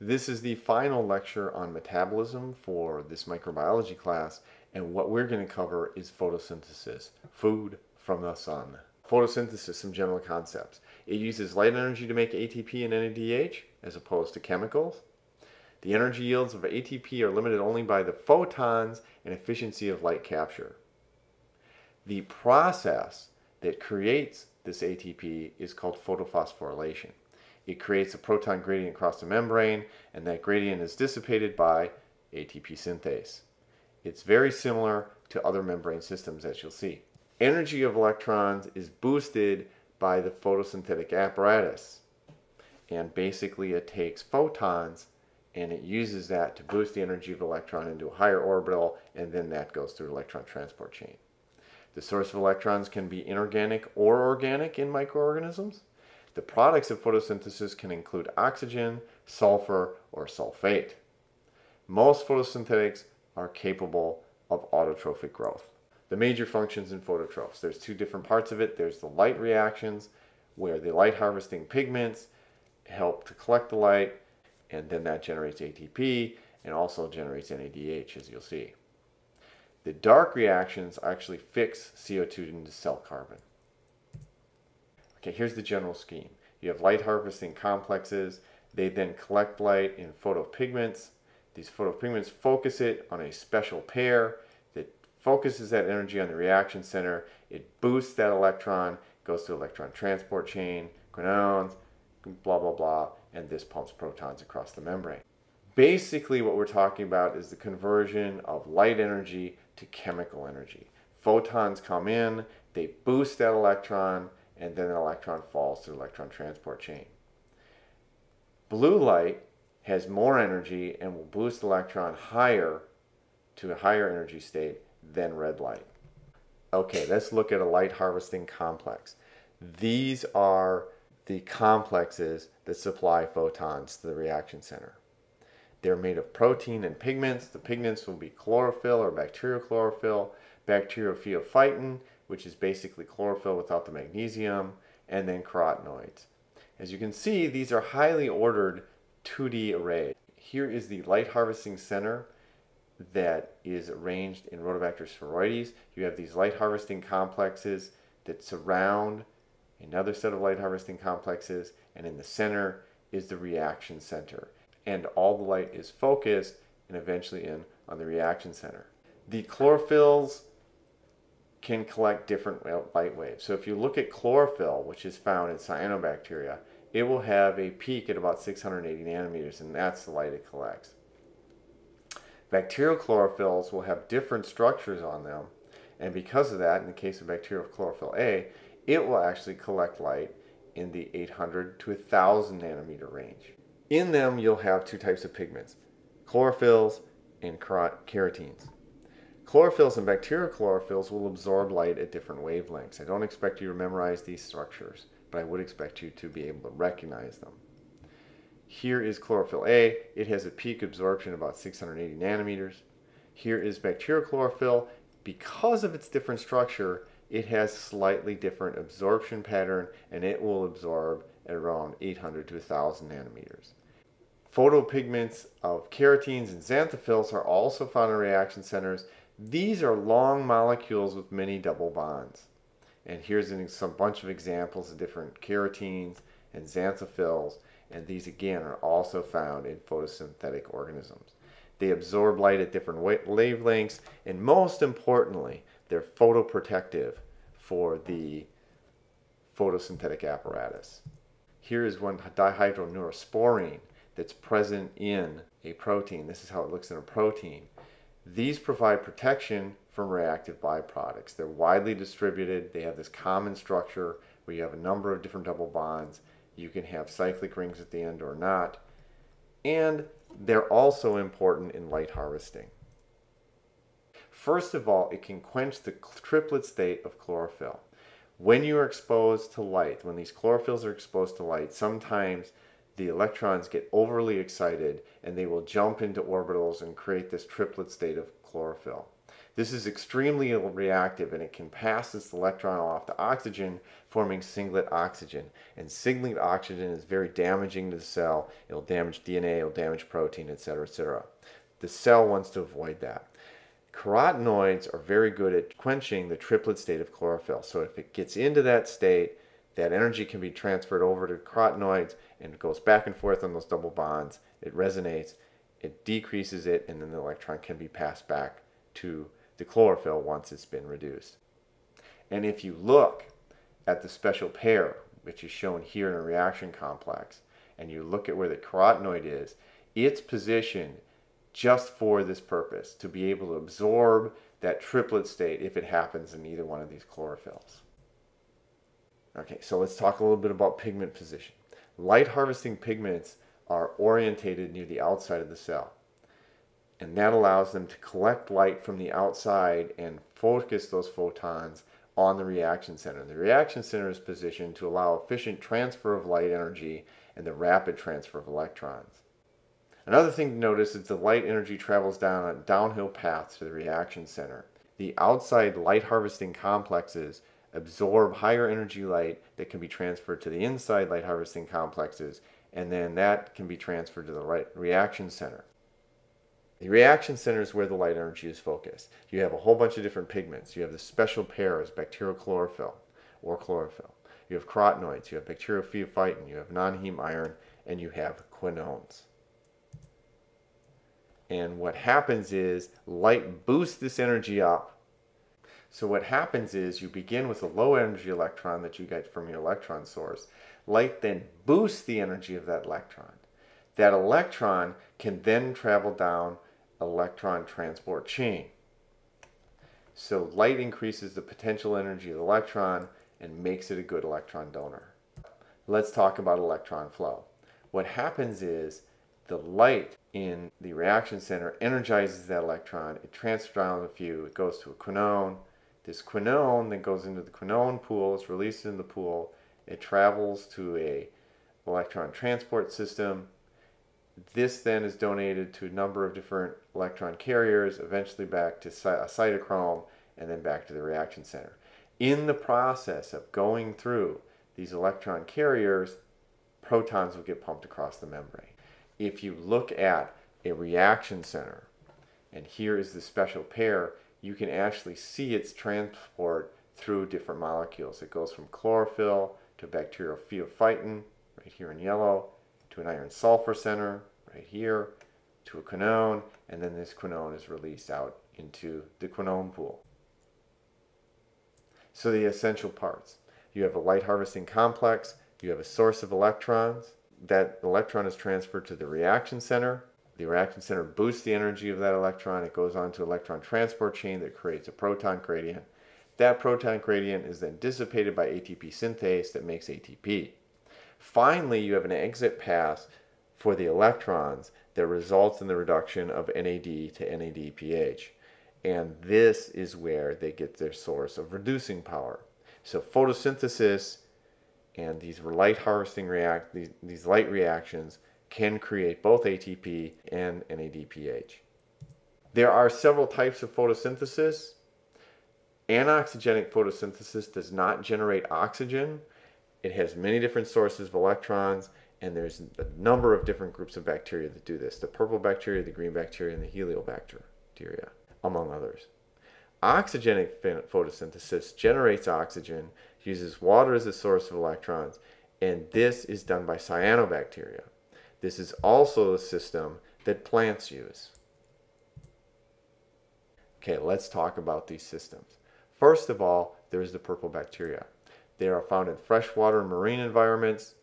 This is the final lecture on metabolism for this microbiology class, and what we're going to cover is photosynthesis, food from the sun. Photosynthesis, some general concepts. It uses light energy to make ATP and NADH as opposed to chemicals. The energy yields of ATP are limited only by the photons and efficiency of light capture. The process that creates this ATP is called photophosphorylation. It creates a proton gradient across the membrane, and that gradient is dissipated by ATP synthase. It's very similar to other membrane systems as you'll see. Energy of electrons is boosted by the photosynthetic apparatus. And basically it takes photons and it uses that to boost the energy of electron into a higher orbital and then that goes through electron transport chain. The source of electrons can be inorganic or organic in microorganisms. The products of photosynthesis can include oxygen, sulfur, or sulfate. Most photosynthetics are capable of autotrophic growth. The major functions in phototrophs, there's two different parts of it. There's the light reactions, where the light harvesting pigments help to collect the light, and then that generates ATP and also generates NADH, as you'll see. The dark reactions actually fix CO2 into cell carbon. Okay, here's the general scheme. You have light harvesting complexes. They then collect light in photopigments. These photopigments focus it on a special pair that focuses that energy on the reaction center. It boosts that electron, goes to electron transport chain, quinones, blah, blah, blah, and this pumps protons across the membrane. Basically, what we're talking about is the conversion of light energy to chemical energy. Photons come in, they boost that electron, and then an electron falls through the electron transport chain. Blue light has more energy and will boost the electron higher to a higher energy state than red light. Okay, let's look at a light harvesting complex. These are the complexes that supply photons to the reaction center. They're made of protein and pigments. The pigments will be chlorophyll or bacterial chlorophyll, which is basically chlorophyll without the magnesium, and then carotenoids. As you can see, these are highly ordered 2D arrays. Here is the light harvesting center that is arranged in Rhodobacter sphaeroides. You have these light harvesting complexes that surround another set of light harvesting complexes, and in the center is the reaction center. And all the light is focused and eventually in on the reaction center. The chlorophylls can collect different light waves. So if you look at chlorophyll, which is found in cyanobacteria, it will have a peak at about 680 nanometers, and that's the light it collects. Bacterial chlorophylls will have different structures on them, and because of that, in the case of bacterial chlorophyll A, it will actually collect light in the 800 to 1000 nanometer range. In them, you'll have two types of pigments, chlorophylls and carotenes. Chlorophylls and bacterial chlorophylls will absorb light at different wavelengths. I don't expect you to memorize these structures, but I would expect you to be able to recognize them. Here is chlorophyll A. It has a peak absorption about 680 nanometers. Here is bacterial chlorophyll. Because of its different structure, it has slightly different absorption pattern and it will absorb at around 800 to 1000 nanometers. Photopigments of carotenes and xanthophylls are also found in reaction centers. These are long molecules with many double bonds. And here's a some bunch of examples of different carotenes and xanthophylls, and these again are also found in photosynthetic organisms. They absorb light at different wavelengths, and most importantly, they're photoprotective for the photosynthetic apparatus. Here is one dihydroneurosporene that's present in a protein. This is how it looks in a protein. These provide protection from reactive byproducts. They're widely distributed. They have this common structure where you have a number of different double bonds. You can have cyclic rings at the end or not. And they're also important in light harvesting. First of all, it can quench the triplet state of chlorophyll. When you are exposed to light, when these chlorophylls are exposed to light, sometimes the electrons get overly excited and they will jump into orbitals and create this triplet state of chlorophyll. This is extremely reactive and it can pass this electron off to oxygen, forming singlet oxygen. And singlet oxygen is very damaging to the cell. It'll damage DNA, it'll damage protein, etc., etc. The cell wants to avoid that. Carotenoids are very good at quenching the triplet state of chlorophyll. So if it gets into that state, that energy can be transferred over to carotenoids and it goes back and forth on those double bonds. It resonates, it decreases it, and then the electron can be passed back to the chlorophyll once it's been reduced. And if you look at the special pair, which is shown here in a reaction complex, and you look at where the carotenoid is, it's positioned just for this purpose, to be able to absorb that triplet state if it happens in either one of these chlorophylls. Okay, so let's talk a little bit about pigment position. Light harvesting pigments are orientated near the outside of the cell and that allows them to collect light from the outside and focus those photons on the reaction center. The reaction center is positioned to allow efficient transfer of light energy and the rapid transfer of electrons. Another thing to notice is the light energy travels down a downhill path to the reaction center. The outside light harvesting complexes absorb higher energy light that can be transferred to the inside light harvesting complexes and then that can be transferred to the reaction center. The reaction center is where the light energy is focused. You have a whole bunch of different pigments. You have the special pairs, bacterial chlorophyll or chlorophyll. You have carotenoids, you have bacteriophytophytin, you have non-heme iron, and you have quinones. And what happens is light boosts this energy up. So what happens is you begin with a low energy electron that you get from your electron source. Light then boosts the energy of that electron. That electron can then travel down electron transport chain. So light increases the potential energy of the electron and makes it a good electron donor. Let's talk about electron flow. What happens is the light in the reaction center energizes that electron. It transfers down a few. It goes to a quinone. This quinone then goes into the quinone pool. It's released in the pool. It travels to a electron transport system this then is donated to a number of different electron carriers, eventually back to a cytochrome, and then back to the reaction center. In the process of going through these electron carriers, protons will get pumped across the membrane. If you look at a reaction center, and here is the special pair, you can actually see its transport through different molecules. It goes from chlorophyll to bacterial right here in yellow, to an iron sulfur center right here to a quinone, and then this quinone is released out into the quinone pool. So the essential parts. You have a light harvesting complex, you have a source of electrons, that electron is transferred to the reaction center. The reaction center boosts the energy of that electron. It goes on to electron transport chain that creates a proton gradient. That proton gradient is then dissipated by ATP synthase that makes ATP. Finally, you have an exit pass for the electrons that results in the reduction of NAD to NADPH. And this is where they get their source of reducing power. So photosynthesis and these light harvesting react these, these light reactions can create both ATP and NADPH. There are several types of photosynthesis. Anoxygenic photosynthesis does not generate oxygen, it has many different sources of electrons, and there's a number of different groups of bacteria that do this the purple bacteria, the green bacteria, and the heliobacteria, among others. Oxygenic photosynthesis generates oxygen, uses water as a source of electrons, and this is done by cyanobacteria. This is also a system that plants use. Okay, let's talk about these systems. First of all, there's the purple bacteria. They are found in freshwater and marine environments.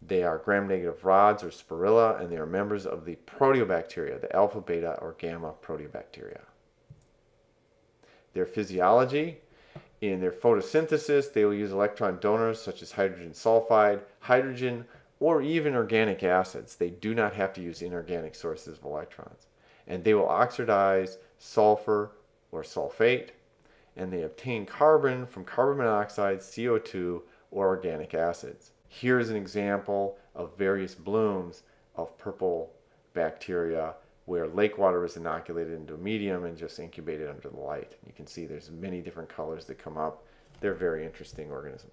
They are gram-negative rods or spirilla, and they are members of the proteobacteria, the alpha, beta, or gamma proteobacteria. Their physiology, in their photosynthesis, they will use electron donors such as hydrogen sulfide, hydrogen, or even organic acids. They do not have to use inorganic sources of electrons. And they will oxidize sulfur or sulfate, and they obtain carbon from carbon monoxide, CO2, or organic acids. Here's an example of various blooms of purple bacteria where lake water is inoculated into a medium and just incubated under the light. You can see there's many different colors that come up. They're very interesting organisms.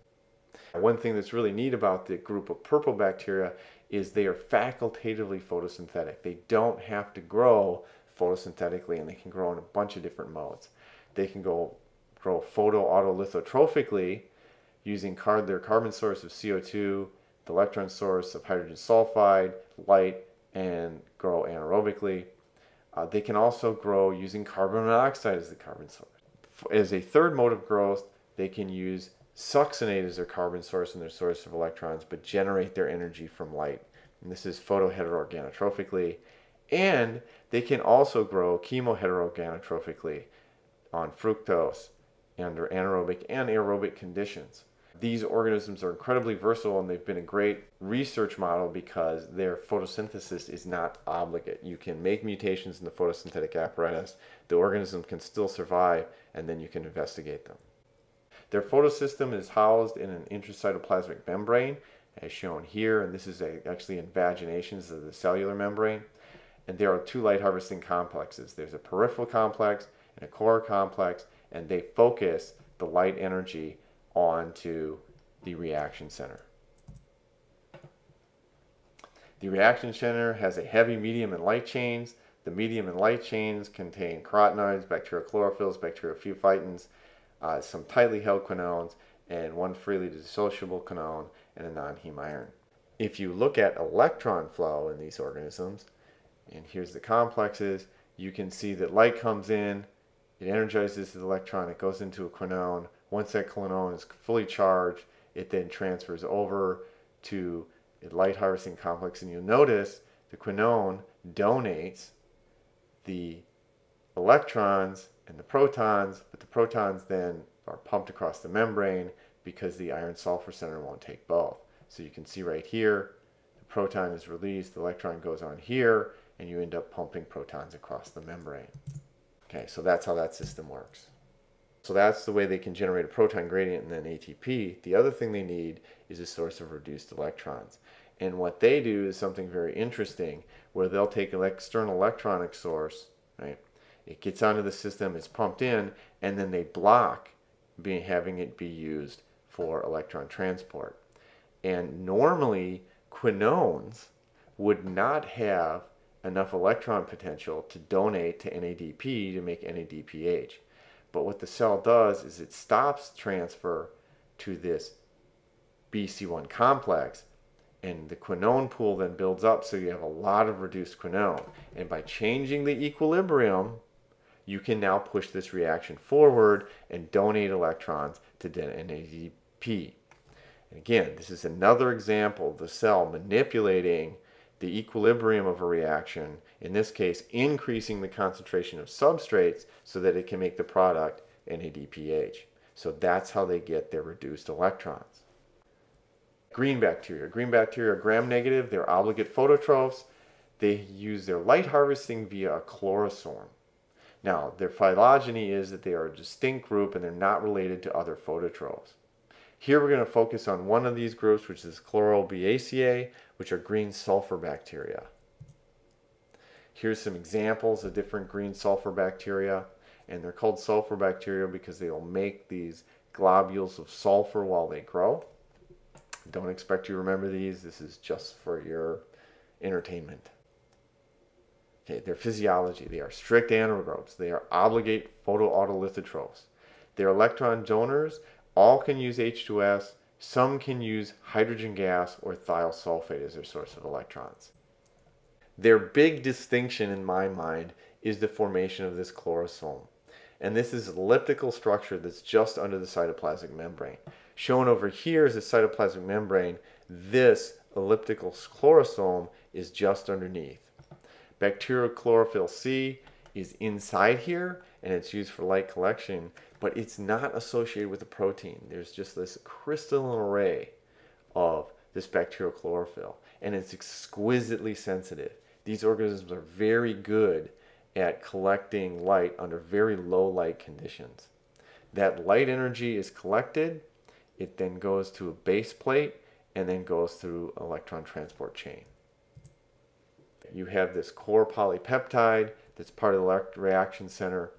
One thing that's really neat about the group of purple bacteria is they are facultatively photosynthetic. They don't have to grow photosynthetically and they can grow in a bunch of different modes. They can go grow photoautolithotrophically using their carbon source of CO2, the electron source of hydrogen sulfide, light, and grow anaerobically. Uh, they can also grow using carbon monoxide as the carbon source. As a third mode of growth, they can use succinate as their carbon source and their source of electrons, but generate their energy from light. And this is photoheteroorganotrophically. And they can also grow chemoheteroorganotrophically on fructose under anaerobic and aerobic conditions. These organisms are incredibly versatile and they've been a great research model because their photosynthesis is not obligate. You can make mutations in the photosynthetic apparatus, the organism can still survive, and then you can investigate them. Their photosystem is housed in an intracytoplasmic membrane, as shown here, and this is a, actually invaginations of the cellular membrane. And there are two light harvesting complexes. There's a peripheral complex and a core complex, and they focus the light energy onto the reaction center. The reaction center has a heavy, medium, and light chains. The medium and light chains contain carotenoids, bacterial chlorophylls, uh, some tightly held quinones, and one freely dissociable quinone and a non-heme iron. If you look at electron flow in these organisms, and here's the complexes, you can see that light comes in, it energizes the electron, it goes into a quinone. Once that quinone is fully charged, it then transfers over to a light harvesting complex, and you'll notice the quinone donates the electrons and the protons, but the protons then are pumped across the membrane because the iron sulfur center won't take both. So you can see right here, the proton is released, the electron goes on here, and you end up pumping protons across the membrane. Okay, so that's how that system works. So that's the way they can generate a proton gradient and then ATP. The other thing they need is a source of reduced electrons. And what they do is something very interesting, where they'll take an external electronic source, right? It gets onto the system, it's pumped in, and then they block being, having it be used for electron transport. And normally, quinones would not have enough electron potential to donate to NADP to make NADPH. But what the cell does is it stops transfer to this BC1 complex and the quinone pool then builds up so you have a lot of reduced quinone. And by changing the equilibrium, you can now push this reaction forward and donate electrons to NADP. And again, this is another example of the cell manipulating the equilibrium of a reaction, in this case increasing the concentration of substrates so that it can make the product NADPH. So that's how they get their reduced electrons. Green bacteria. Green bacteria are gram-negative, they're obligate phototrophs. They use their light harvesting via a chlorosome. Now, their phylogeny is that they are a distinct group and they're not related to other phototrophs. Here we're going to focus on one of these groups, which is Chlorobiaceae, which are green sulfur bacteria. Here's some examples of different green sulfur bacteria, and they're called sulfur bacteria because they will make these globules of sulfur while they grow. Don't expect you to remember these. This is just for your entertainment. Okay, their physiology. They are strict anaerobes. They are obligate photoautolithotrophs. They're electron donors all can use H2S. Some can use hydrogen gas or thiosulfate as their source of electrons. Their big distinction in my mind is the formation of this chlorosome. And this is elliptical structure that's just under the cytoplasmic membrane. Shown over here is the cytoplasmic membrane. This elliptical chlorosome is just underneath. Bacterial chlorophyll C is inside here and it's used for light collection but it's not associated with a protein. There's just this crystalline array of this bacterial chlorophyll, and it's exquisitely sensitive. These organisms are very good at collecting light under very low light conditions. That light energy is collected, it then goes to a base plate, and then goes through electron transport chain. You have this core polypeptide that's part of the reaction center.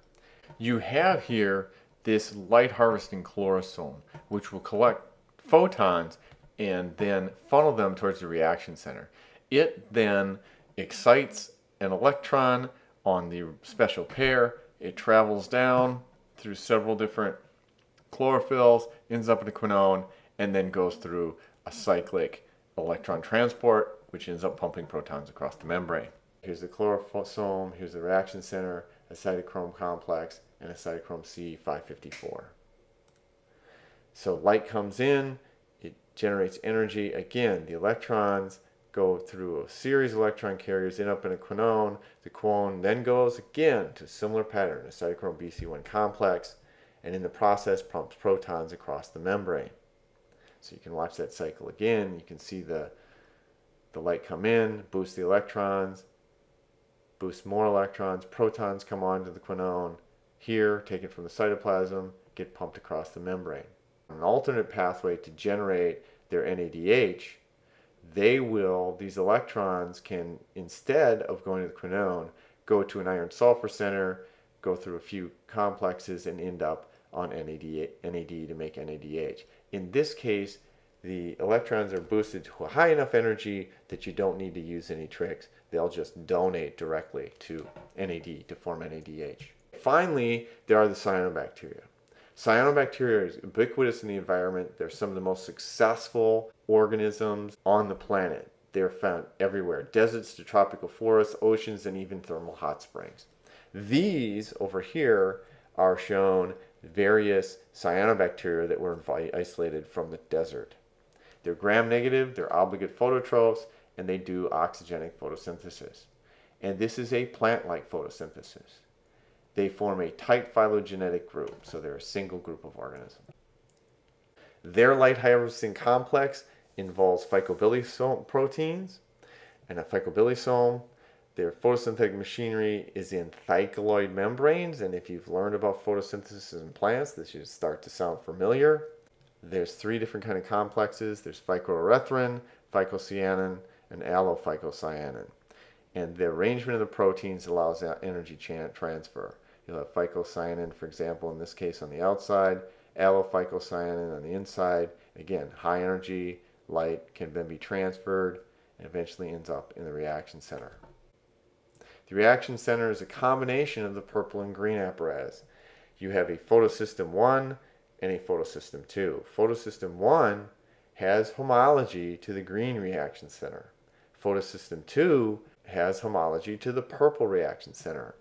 You have here this light harvesting chlorosome, which will collect photons and then funnel them towards the reaction center. It then excites an electron on the special pair. It travels down through several different chlorophylls, ends up in a quinone, and then goes through a cyclic electron transport, which ends up pumping protons across the membrane. Here's the chlorosome, here's the reaction center, a cytochrome complex, and a cytochrome C554. So light comes in, it generates energy. Again, the electrons go through a series of electron carriers, end up in a quinone. The quinone then goes again to a similar pattern, a cytochrome BC1 complex, and in the process pumps protons across the membrane. So you can watch that cycle again. You can see the, the light come in, boost the electrons, boost more electrons, protons come onto the quinone, here taken from the cytoplasm, get pumped across the membrane. An alternate pathway to generate their NADH, they will, these electrons can, instead of going to the quinone, go to an iron sulfur center, go through a few complexes, and end up on NAD, NAD to make NADH. In this case, the electrons are boosted to a high enough energy that you don't need to use any tricks. They'll just donate directly to NAD to form NADH. Finally, there are the cyanobacteria. Cyanobacteria is ubiquitous in the environment. They're some of the most successful organisms on the planet. They're found everywhere deserts to tropical forests, oceans, and even thermal hot springs. These over here are shown various cyanobacteria that were isolated from the desert. They're gram negative, they're obligate phototrophs, and they do oxygenic photosynthesis. And this is a plant-like photosynthesis. They form a tight phylogenetic group, so they're a single group of organisms. Their light harvesting complex involves phycobilisomes proteins, and a phycobilisome their photosynthetic machinery is in thylakoid membranes, and if you've learned about photosynthesis in plants, this should start to sound familiar. There's three different kind of complexes. There's phycoerythrin, phycocyanin, and allophycocyanin. And the arrangement of the proteins allows energy transfer. You'll have phycocyanin, for example, in this case on the outside, allophycocyanin on the inside. Again, high energy, light can then be transferred and eventually ends up in the reaction center. The reaction center is a combination of the purple and green apparatus. You have a photosystem 1 and a photosystem 2. Photosystem 1 has homology to the green reaction center. Photosystem 2 has homology to the purple reaction center.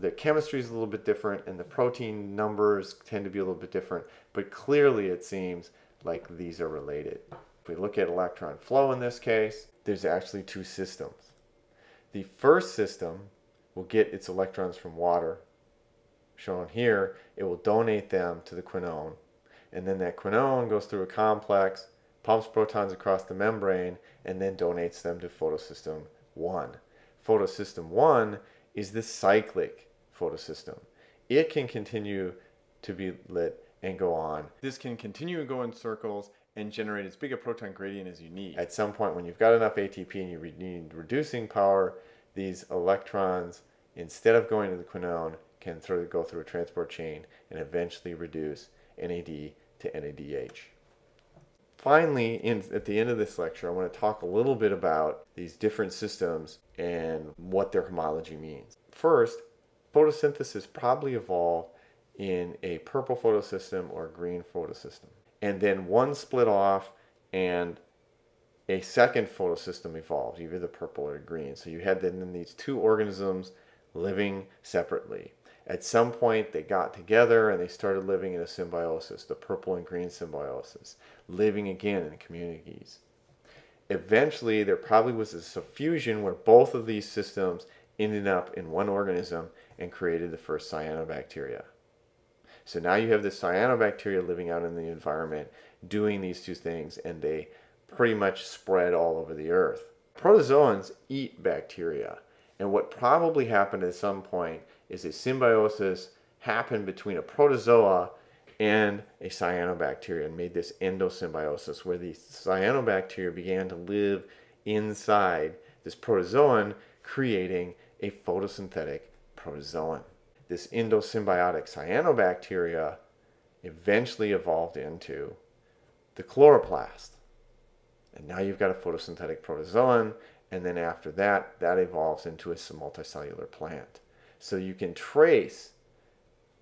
The chemistry is a little bit different and the protein numbers tend to be a little bit different, but clearly it seems like these are related. If we look at electron flow in this case, there's actually two systems. The first system will get its electrons from water, shown here. It will donate them to the quinone. And then that quinone goes through a complex, pumps protons across the membrane, and then donates them to photosystem 1. Photosystem 1 is the cyclic photosystem. It can continue to be lit and go on. This can continue to go in circles and generate as big a proton gradient as you need. At some point when you've got enough ATP and you need reducing power, these electrons, instead of going to the quinone, can go through a transport chain and eventually reduce NAD to NADH. Finally, in, at the end of this lecture, I want to talk a little bit about these different systems and what their homology means. First, photosynthesis probably evolved in a purple photosystem or green photosystem and then one split off and a second photosystem evolved, either the purple or green. So you had then these two organisms living separately. At some point, they got together and they started living in a symbiosis, the purple and green symbiosis, living again in communities. Eventually, there probably was a suffusion where both of these systems ended up in one organism and created the first cyanobacteria. So now you have the cyanobacteria living out in the environment doing these two things and they pretty much spread all over the earth. Protozoans eat bacteria. And what probably happened at some point is a symbiosis happened between a protozoa and a cyanobacteria and made this endosymbiosis where the cyanobacteria began to live inside this protozoan creating a photosynthetic protozoan. This endosymbiotic cyanobacteria eventually evolved into the chloroplast. And now you've got a photosynthetic protozoan, and then after that, that evolves into a multicellular plant. So you can trace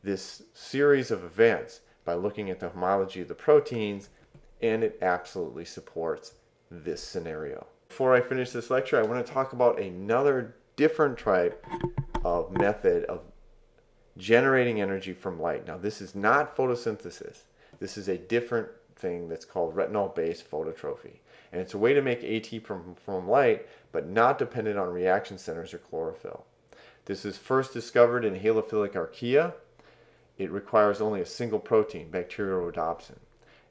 this series of events by looking at the homology of the proteins, and it absolutely supports this scenario. Before I finish this lecture, I want to talk about another different type of method of generating energy from light. Now, this is not photosynthesis. This is a different thing that's called retinal-based phototrophy. And it's a way to make AT from, from light, but not dependent on reaction centers or chlorophyll. This is first discovered in halophilic archaea. It requires only a single protein, bacteriorhodopsin.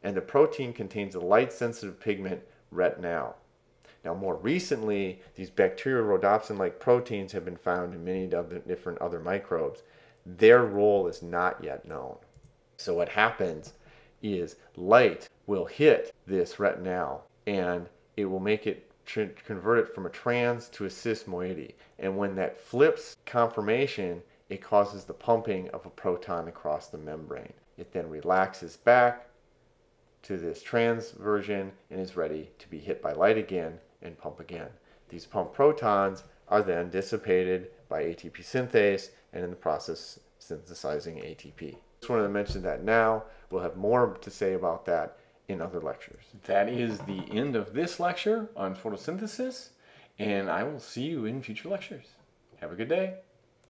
And the protein contains a light-sensitive pigment, retinal. Now, more recently, these bacteriorhodopsin-like proteins have been found in many other, different other microbes. Their role is not yet known. So what happens is light will hit this retinal and it will make it convert it from a trans to a cis moiety. And when that flips conformation, it causes the pumping of a proton across the membrane. It then relaxes back to this trans version and is ready to be hit by light again and pump again. These pump protons are then dissipated by ATP synthase and in the process synthesizing ATP. Just wanted to mention that now. We'll have more to say about that in other lectures. That is the end of this lecture on photosynthesis, and I will see you in future lectures. Have a good day.